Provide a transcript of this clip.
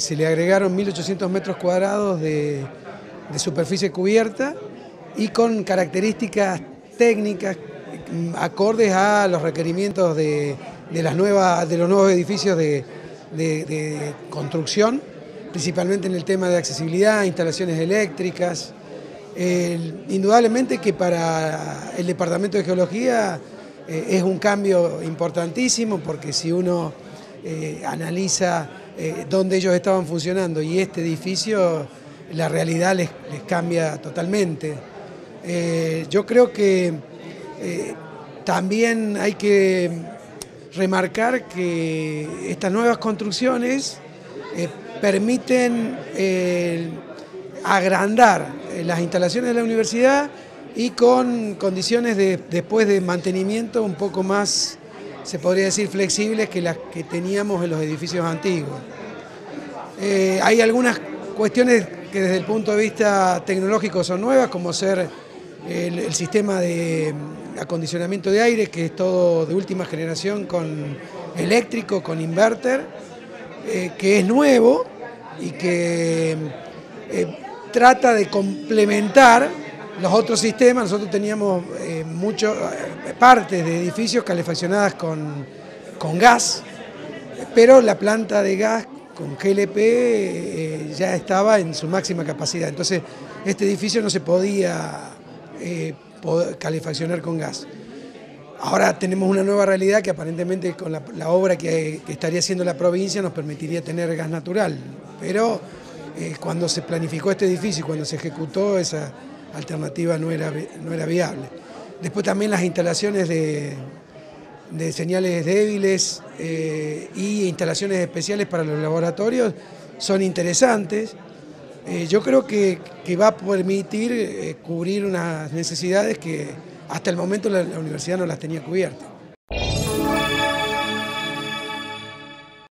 Se le agregaron 1.800 metros cuadrados de, superficie cubierta y con características técnicas acordes a los requerimientos de, las nuevas, de los nuevos edificios de, construcción, principalmente en el tema de accesibilidad, instalaciones eléctricas. indudablemente que para el Departamento de Geología eh, es un cambio importantísimo porque si uno eh, analiza eh, dónde ellos estaban funcionando y este edificio, la realidad les, cambia totalmente. Eh, yo creo que también hay que remarcar que estas nuevas construcciones permiten agrandar las instalaciones de la universidad y con condiciones de, después de mantenimiento un poco más se podría decir, flexibles que las que teníamos en los edificios antiguos. Eh, hay algunas cuestiones que desde el punto de vista tecnológico son nuevas, como ser el, sistema de acondicionamiento de aire, que es todo de última generación con eléctrico, con inverter, eh, que es nuevo y que eh, trata de complementar los otros sistemas, nosotros teníamos mucho, eh, partes de edificios calefaccionadas con, gas, pero la planta de gas con GLP eh, ya estaba en su máxima capacidad. Entonces, este edificio no se podía calefaccionar con gas. Ahora tenemos una nueva realidad que aparentemente con la, obra que, estaría haciendo la provincia nos permitiría tener gas natural, pero cuando se planificó este edificio cuando se ejecutó esa alternativa no era, no era viable. Después también las instalaciones de, señales débiles eh, y instalaciones especiales para los laboratorios son interesantes. Eh, yo creo que, va a permitir eh, cubrir unas necesidades que hasta el momento la universidad no las tenía cubiertas.